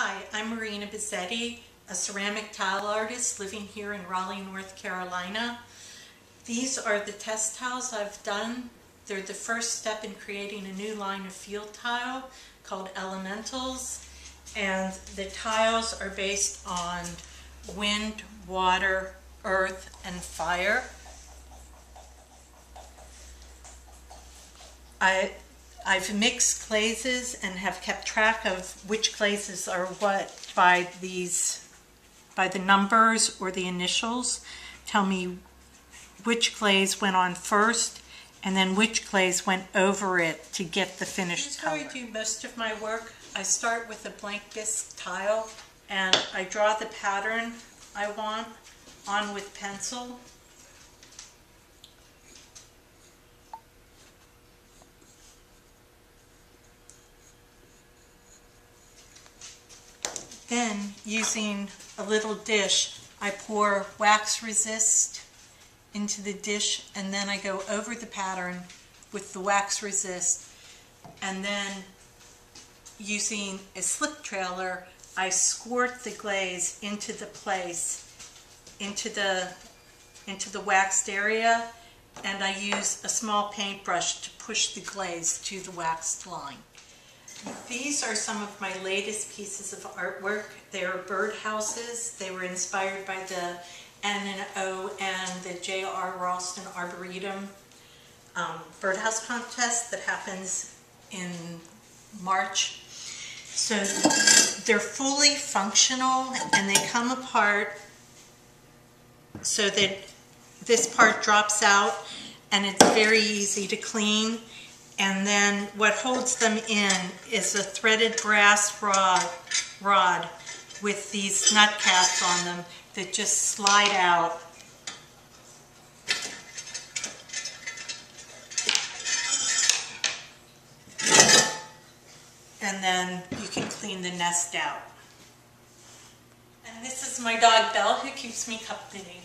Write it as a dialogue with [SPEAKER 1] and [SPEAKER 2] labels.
[SPEAKER 1] Hi, I'm Marina Bosetti, a ceramic tile artist living here in Raleigh, North Carolina. These are the test tiles I've done. They're the first step in creating a new line of field tile called Elementals. And the tiles are based on wind, water, earth, and fire. I I've mixed glazes and have kept track of which glazes are what by these, by the numbers or the initials. Tell me which glaze went on first and then which glaze went over it to get the finished color. Here's how I do most of my work. I start with a blank bisque tile and I draw the pattern I want on with pencil Then, using a little dish, I pour wax resist into the dish and then I go over the pattern with the wax resist and then using a slip trailer I squirt the glaze into the place into the into the waxed area and I use a small paintbrush to push the glaze to the waxed line. These are some of my latest pieces of artwork. They are birdhouses. They were inspired by the N&O and the J.R. Raulston Arboretum um, birdhouse contest that happens in March. So they're fully functional and they come apart so that this part drops out and it's very easy to clean and then what holds them in is a threaded brass rod, rod with these nut caps on them that just slide out. And then you can clean the nest out. And this is my dog Belle who keeps me company.